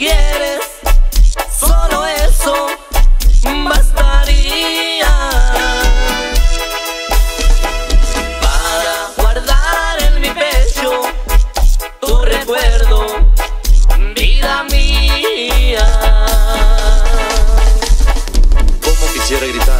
quieres, solo eso bastaría para guardar en mi pecho tu recuerdo, vida mía. Como quisiera gritar.